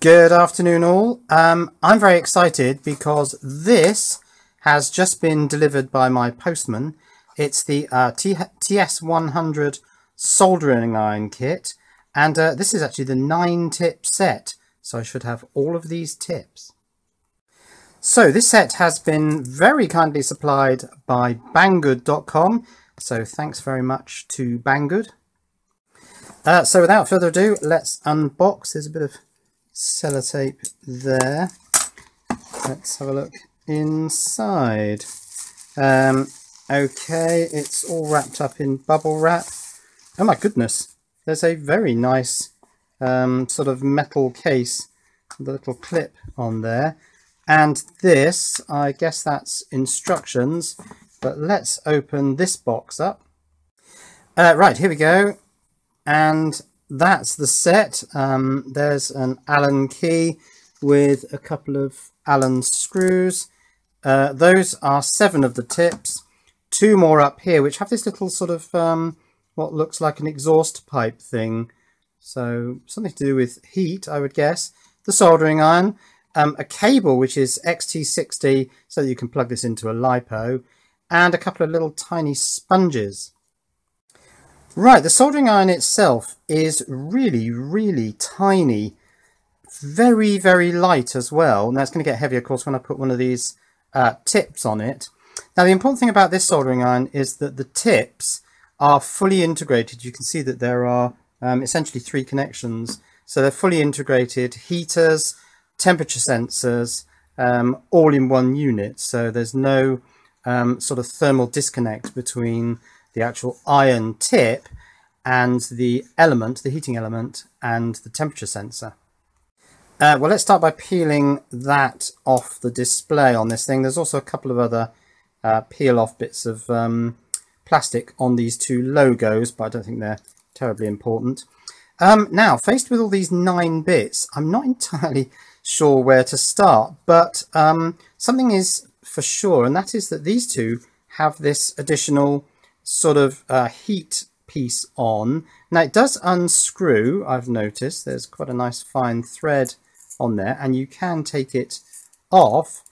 Good afternoon all. Um, I'm very excited because this has just been delivered by my postman. It's the uh, TS100 soldering iron kit and uh, this is actually the nine tip set so I should have all of these tips. So this set has been very kindly supplied by banggood.com so thanks very much to Banggood. Uh, so without further ado let's unbox. There's a bit of sellotape there. Let's have a look inside. Um, okay, it's all wrapped up in bubble wrap. Oh my goodness, there's a very nice um, sort of metal case with a little clip on there. And this, I guess that's instructions, but let's open this box up. Uh, right, here we go. And that's the set. Um, there's an Allen key with a couple of Allen screws. Uh, those are seven of the tips. Two more up here, which have this little sort of um, what looks like an exhaust pipe thing. So something to do with heat, I would guess. The soldering iron, um, a cable which is XT60 so that you can plug this into a LiPo, and a couple of little tiny sponges. Right, the soldering iron itself is really, really tiny. Very, very light as well. Now it's going to get heavy, of course, when I put one of these uh, tips on it. Now the important thing about this soldering iron is that the tips are fully integrated. You can see that there are um, essentially three connections. So they're fully integrated heaters, temperature sensors, um, all in one unit. So there's no um, sort of thermal disconnect between the actual iron tip and the element, the heating element, and the temperature sensor. Uh, well, let's start by peeling that off the display on this thing. There's also a couple of other uh, peel off bits of um, plastic on these two logos, but I don't think they're terribly important. Um, now, faced with all these nine bits, I'm not entirely sure where to start, but um, something is for sure, and that is that these two have this additional sort of uh, heat piece on. Now it does unscrew, I've noticed. There's quite a nice fine thread on there and you can take it off,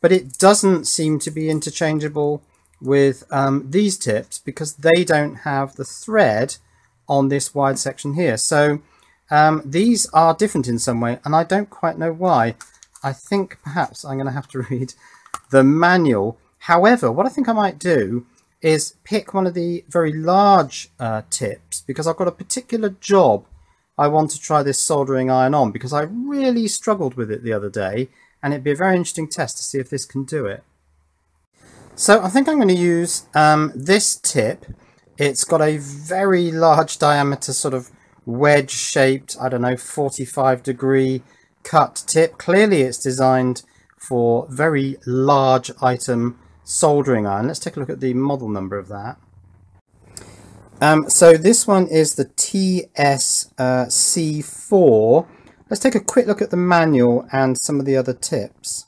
but it doesn't seem to be interchangeable with um, these tips because they don't have the thread on this wide section here. So um, these are different in some way and I don't quite know why. I think perhaps I'm going to have to read the manual. However, what I think I might do is pick one of the very large uh, tips because I've got a particular job I want to try this soldering iron on because I really struggled with it the other day and it'd be a very interesting test to see if this can do it. So I think I'm going to use um, this tip. It's got a very large diameter sort of wedge shaped, I don't know, 45 degree cut tip. Clearly it's designed for very large item soldering iron. Let's take a look at the model number of that. Um, so this one is the TSC4. Let's take a quick look at the manual and some of the other tips.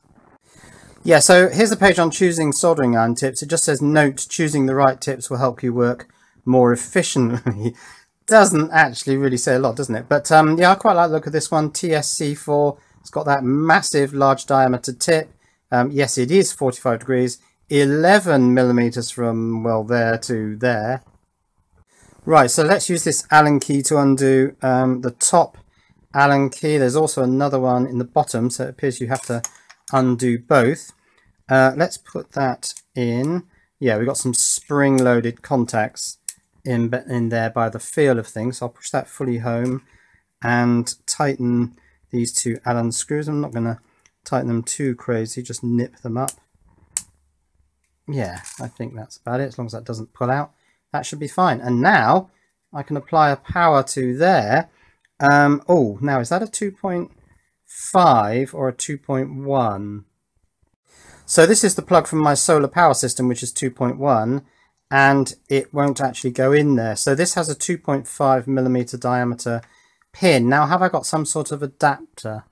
Yeah, so here's the page on choosing soldering iron tips. It just says, note, choosing the right tips will help you work more efficiently. Doesn't actually really say a lot, doesn't it? But um, yeah, I quite like the look of this one, TSC4. It's got that massive large diameter tip. Um, yes, it is 45 degrees. 11 millimeters from, well, there to there. Right, so let's use this Allen key to undo um, the top Allen key. There's also another one in the bottom, so it appears you have to undo both. Uh, let's put that in. Yeah, we've got some spring-loaded contacts in, in there by the feel of things. So I'll push that fully home and tighten these two Allen screws. I'm not going to tighten them too crazy, just nip them up yeah, I think that's about it. As long as that doesn't pull out, that should be fine. And now I can apply a power to there. Um, oh, now is that a 2.5 or a 2.1? So this is the plug from my solar power system, which is 2.1, and it won't actually go in there. So this has a 2.5 millimeter diameter pin. Now, have I got some sort of adapter?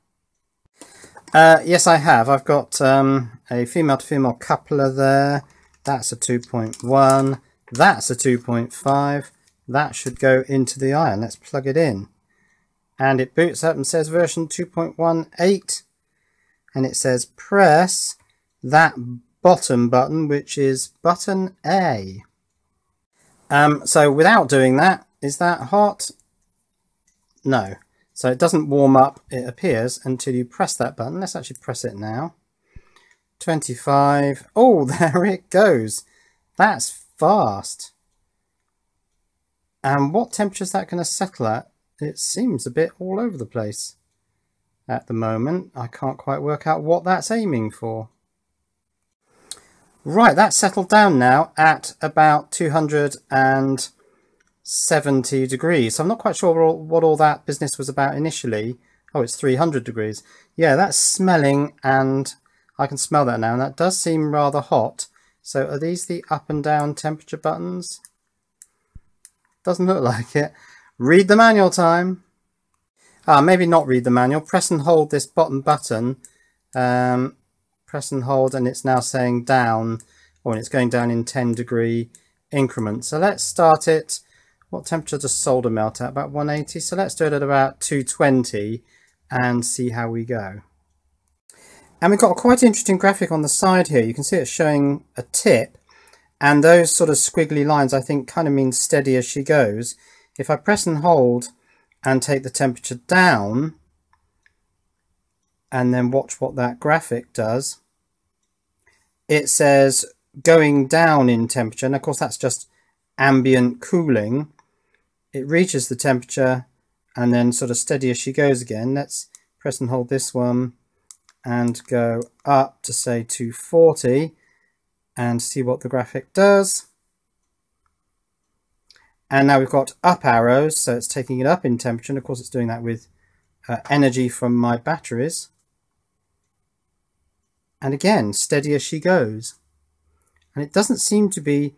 Uh, yes, I have. I've got um, a female-to-female -female coupler there. That's a 2.1. That's a 2.5. That should go into the iron. Let's plug it in. and it boots up and says version 2.18 and it says press that bottom button which is button A. Um, so without doing that, is that hot? No. So it doesn't warm up, it appears, until you press that button. Let's actually press it now. 25. Oh, there it goes. That's fast. And what temperature is that going to settle at? It seems a bit all over the place at the moment. I can't quite work out what that's aiming for. Right, that's settled down now at about 270 degrees. So I'm not quite sure what all that business was about initially. Oh, it's 300 degrees. Yeah, that's smelling and I can smell that now. And that does seem rather hot. So are these the up and down temperature buttons? Doesn't look like it. Read the manual time. Ah, maybe not read the manual. Press and hold this bottom button. Um, press and hold and it's now saying down or oh, it's going down in 10 degree increments. So let's start it. What temperature does solder melt at? About 180. So let's do it at about 220 and see how we go. And we've got a quite interesting graphic on the side here. You can see it's showing a tip and those sort of squiggly lines I think kind of mean steady as she goes. If I press and hold and take the temperature down and then watch what that graphic does, it says going down in temperature, and of course that's just ambient cooling. It reaches the temperature and then sort of steady as she goes again. Let's press and hold this one and go up to say 240 and see what the graphic does. And now we've got up arrows, so it's taking it up in temperature, and of course it's doing that with uh, energy from my batteries. And again, steady as she goes. And it doesn't seem to be,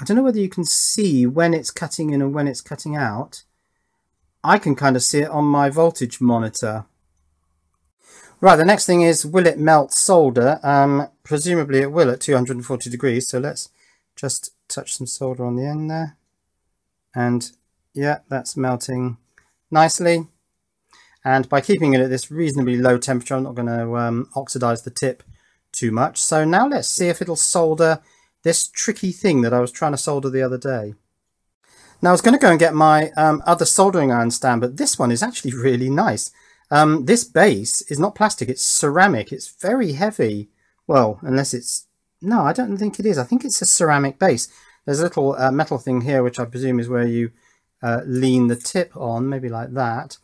I don't know whether you can see when it's cutting in and when it's cutting out. I can kind of see it on my voltage monitor. Right, the next thing is, will it melt solder? Um, presumably it will at 240 degrees, so let's just touch some solder on the end there. And yeah, that's melting nicely. And by keeping it at this reasonably low temperature, I'm not going to um, oxidize the tip too much. So now let's see if it'll solder this tricky thing that I was trying to solder the other day. Now I was going to go and get my um, other soldering iron stand, but this one is actually really nice. Um, this base is not plastic, it's ceramic. It's very heavy. Well, unless it's... No, I don't think it is. I think it's a ceramic base. There's a little uh, metal thing here, which I presume is where you uh, lean the tip on, maybe like that.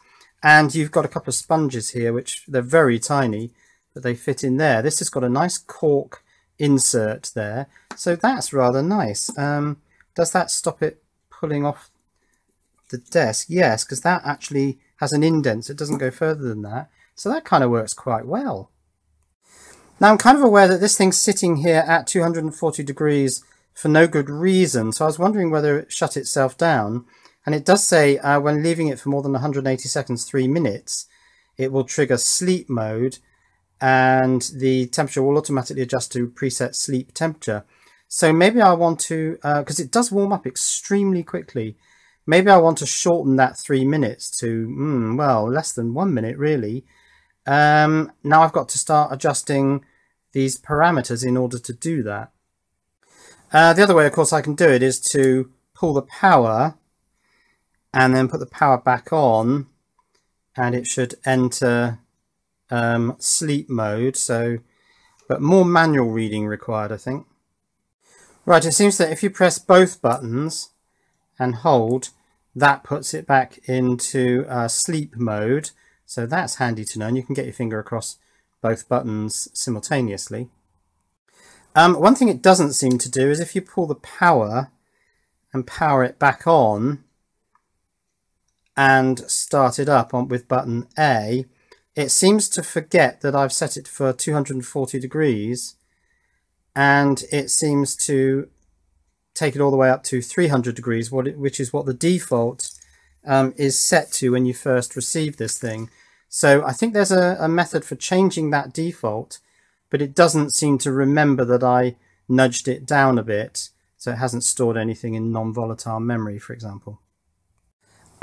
And you've got a couple of sponges here, which they're very tiny but they fit in there. This has got a nice cork insert there, so that's rather nice. Um, does that stop it pulling off the desk? Yes, because that actually has an indent, so it doesn't go further than that. So that kind of works quite well. Now I'm kind of aware that this thing's sitting here at 240 degrees for no good reason, so I was wondering whether it shut itself down. And it does say uh, when leaving it for more than 180 seconds, three minutes, it will trigger sleep mode and the temperature will automatically adjust to preset sleep temperature. So maybe I want to, because uh, it does warm up extremely quickly, maybe I want to shorten that three minutes to, mm, well, less than one minute really. Um, now I've got to start adjusting these parameters in order to do that. Uh, the other way, of course, I can do it is to pull the power and then put the power back on and it should enter um, sleep mode. So, but more manual reading required, I think. Right, it seems that if you press both buttons and hold, that puts it back into uh, sleep mode. So that's handy to know, and you can get your finger across both buttons simultaneously. Um, one thing it doesn't seem to do is if you pull the power and power it back on and start it up on with button A, it seems to forget that I've set it for 240 degrees and it seems to take it all the way up to 300 degrees, which is what the default um, is set to when you first receive this thing. So I think there's a, a method for changing that default, but it doesn't seem to remember that I nudged it down a bit, so it hasn't stored anything in non-volatile memory, for example.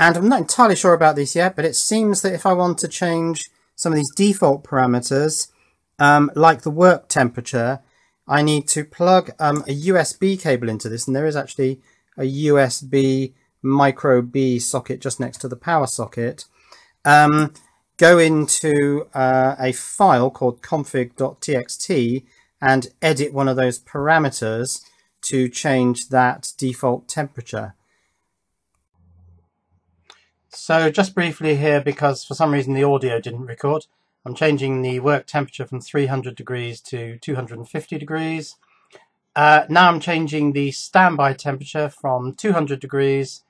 And I'm not entirely sure about this yet, but it seems that if I want to change some of these default parameters, um, like the work temperature, I need to plug um, a USB cable into this. And there is actually a USB micro B socket just next to the power socket. Um, go into uh, a file called config.txt and edit one of those parameters to change that default temperature. So just briefly here, because for some reason the audio didn't record, I'm changing the work temperature from 300 degrees to 250 degrees. Uh, now I'm changing the standby temperature from 200 degrees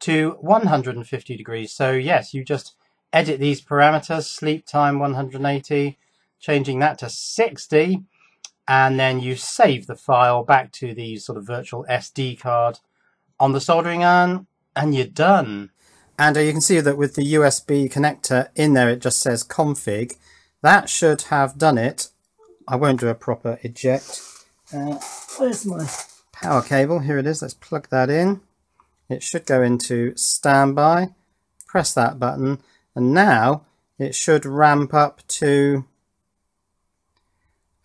to 150 degrees. So yes, you just edit these parameters, sleep time 180, changing that to 60, and then you save the file back to the sort of virtual SD card on the soldering iron, and you're done. And uh, you can see that with the USB connector in there, it just says config. That should have done it. I won't do a proper eject. Uh, where's my power cable? Here it is. Let's plug that in. It should go into standby. Press that button. And now it should ramp up to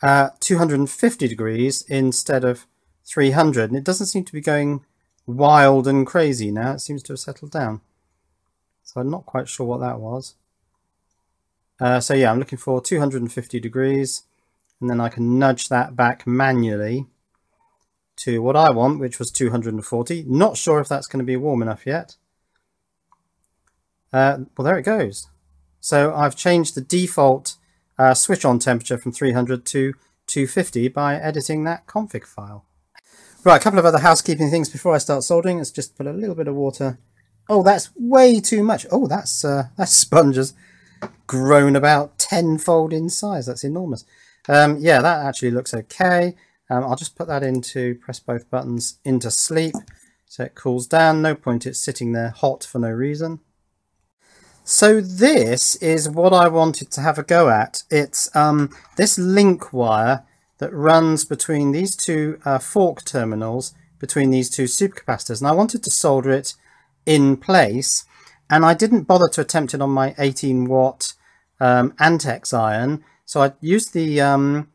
uh, 250 degrees instead of 300. And it doesn't seem to be going wild and crazy now. It seems to have settled down. So I'm not quite sure what that was. Uh, so yeah, I'm looking for 250 degrees and then I can nudge that back manually to what I want, which was 240. Not sure if that's going to be warm enough yet. Uh, well, there it goes. So I've changed the default uh, switch on temperature from 300 to 250 by editing that config file. Right, a couple of other housekeeping things before I start soldering. Let's just put a little bit of water Oh, that's way too much. Oh, that's uh, that sponge has grown about tenfold in size. That's enormous. Um, yeah, that actually looks okay. Um, I'll just put that into, press both buttons into sleep so it cools down. No point it's sitting there hot for no reason. So this is what I wanted to have a go at. It's um, this link wire that runs between these two uh, fork terminals between these two supercapacitors and I wanted to solder it in place and I didn't bother to attempt it on my 18 watt um, Antex iron. So I used the um,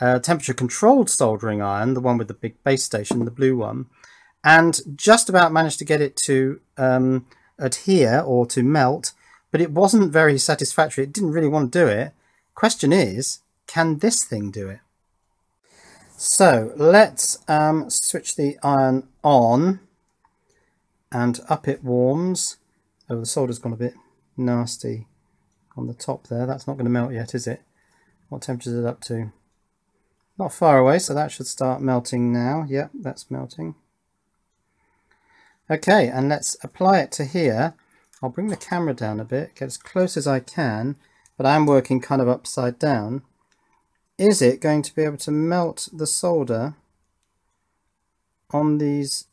uh, temperature controlled soldering iron the one with the big base station the blue one and just about managed to get it to um, adhere or to melt but it wasn't very satisfactory. It didn't really want to do it. Question is can this thing do it? So let's um, switch the iron on and up it warms. Oh, the solder's gone a bit nasty on the top there. That's not going to melt yet, is it? What temperature is it up to? Not far away, so that should start melting now. Yep, that's melting. Okay, and let's apply it to here. I'll bring the camera down a bit, get as close as I can, but I'm working kind of upside down. Is it going to be able to melt the solder on these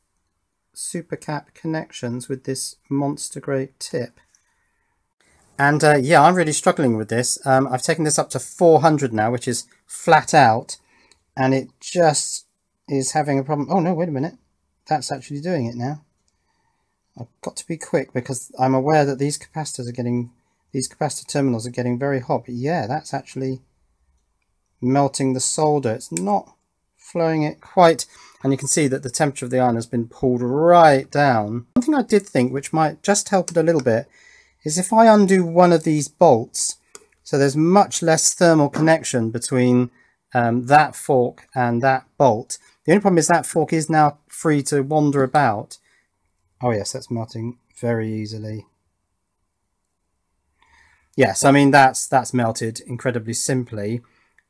supercap connections with this monster great tip. And uh, yeah, I'm really struggling with this. Um, I've taken this up to 400 now, which is flat out, and it just is having a problem. Oh no, wait a minute. That's actually doing it now. I've got to be quick because I'm aware that these capacitors are getting, these capacitor terminals are getting very hot. But yeah, that's actually melting the solder. It's not flowing it quite and you can see that the temperature of the iron has been pulled right down. One thing I did think which might just help it a little bit is if I undo one of these bolts so there's much less thermal connection between um, that fork and that bolt. The only problem is that fork is now free to wander about. Oh yes, that's melting very easily. Yes, I mean that's that's melted incredibly simply.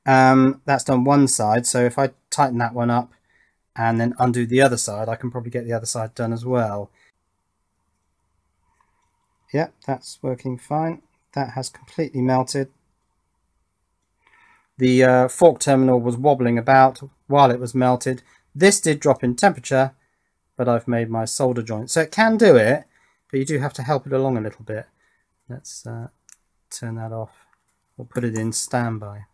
Um, that's done one side, so if I tighten that one up, and then undo the other side, I can probably get the other side done as well. Yep, that's working fine. That has completely melted. The uh, fork terminal was wobbling about while it was melted. This did drop in temperature, but I've made my solder joint. So it can do it, but you do have to help it along a little bit. Let's uh, turn that off. We'll put it in standby.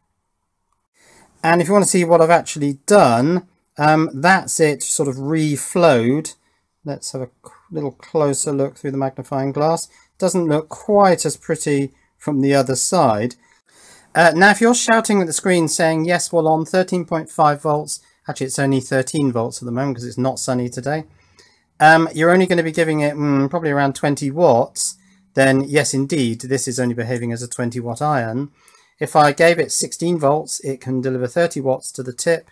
And if you want to see what I've actually done, um, that's it sort of reflowed. Let's have a little closer look through the magnifying glass. Doesn't look quite as pretty from the other side. Uh, now, if you're shouting at the screen saying, yes, well, on 13.5 volts, actually it's only 13 volts at the moment because it's not sunny today, um, you're only going to be giving it mm, probably around 20 watts, then yes, indeed, this is only behaving as a 20 watt iron. If I gave it 16 volts, it can deliver 30 watts to the tip.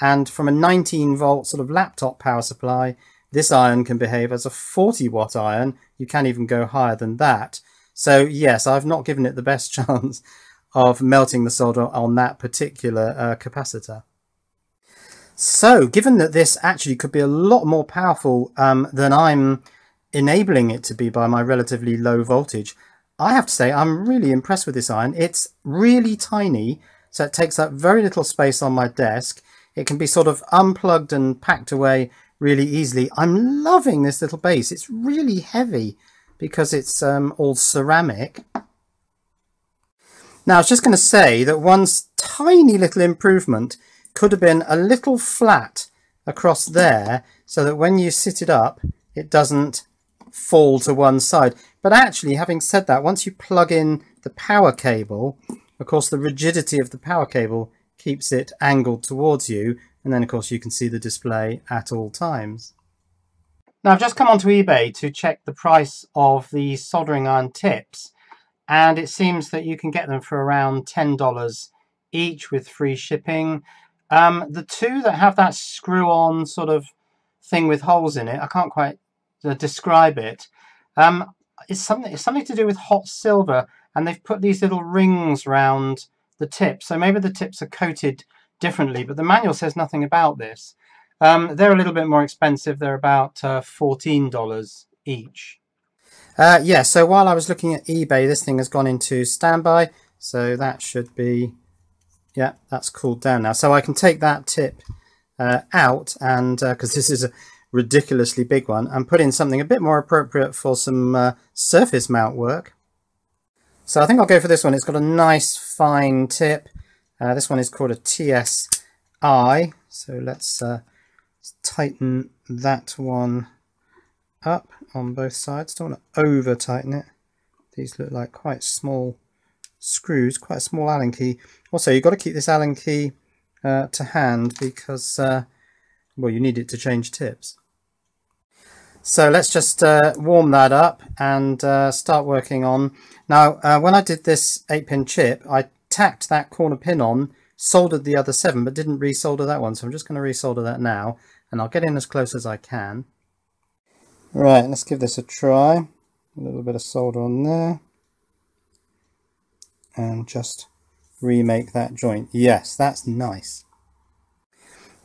And from a 19 volt sort of laptop power supply, this iron can behave as a 40 watt iron. You can even go higher than that. So yes, I've not given it the best chance of melting the solder on that particular uh, capacitor. So given that this actually could be a lot more powerful um, than I'm enabling it to be by my relatively low voltage, I have to say I'm really impressed with this iron. It's really tiny, so it takes up very little space on my desk. It can be sort of unplugged and packed away really easily. I'm loving this little base. It's really heavy because it's um, all ceramic. Now, I was just going to say that one tiny little improvement could have been a little flat across there so that when you sit it up, it doesn't fall to one side. But actually, having said that, once you plug in the power cable, of course, the rigidity of the power cable keeps it angled towards you. And then, of course, you can see the display at all times. Now, I've just come onto eBay to check the price of the soldering iron tips and it seems that you can get them for around $10 each with free shipping. Um, the two that have that screw-on sort of thing with holes in it, I can't quite uh, describe it. Um, it's something it's something to do with hot silver, and they've put these little rings round the tips. So maybe the tips are coated differently, but the manual says nothing about this. Um, they're a little bit more expensive. They're about uh, $14 each. Uh, yeah, so while I was looking at eBay, this thing has gone into standby. So that should be, yeah, that's cooled down now. So I can take that tip uh, out and, because uh, this is a ridiculously big one, and put in something a bit more appropriate for some uh, surface mount work. So I think I'll go for this one. It's got a nice fine tip. Uh, this one is called a TSI. So let's, uh, let's tighten that one up on both sides. Don't want to over tighten it. These look like quite small screws, quite a small Allen key. Also, you've got to keep this Allen key uh, to hand because, uh, well, you need it to change tips. So let's just uh, warm that up and uh, start working on. Now, uh, when I did this 8-pin chip, I tacked that corner pin on, soldered the other 7, but didn't resolder that one. So I'm just going to resolder that now, and I'll get in as close as I can. Right, let's give this a try. A little bit of solder on there. And just remake that joint. Yes, that's nice.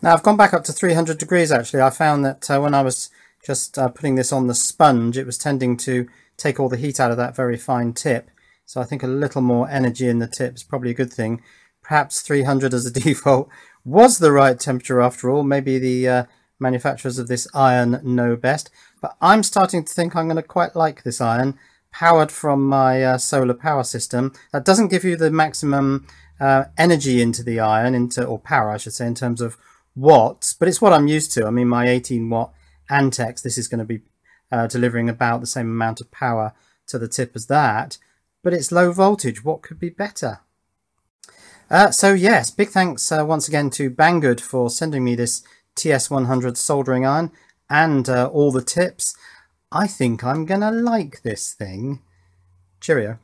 Now I've gone back up to 300 degrees actually. I found that uh, when I was just uh, putting this on the sponge, it was tending to take all the heat out of that very fine tip. So I think a little more energy in the tip is probably a good thing. Perhaps 300 as a default was the right temperature after all. Maybe the uh, manufacturers of this iron know best. But I'm starting to think I'm going to quite like this iron, powered from my uh, solar power system. That doesn't give you the maximum uh, energy into the iron, into or power I should say, in terms of watts, but it's what I'm used to. I mean, my 18 watt Antex, this is going to be uh, delivering about the same amount of power to the tip as that, but it's low voltage. What could be better? Uh, so yes, big thanks uh, once again to Banggood for sending me this TS100 soldering iron and uh, all the tips. I think I'm going to like this thing. Cheerio.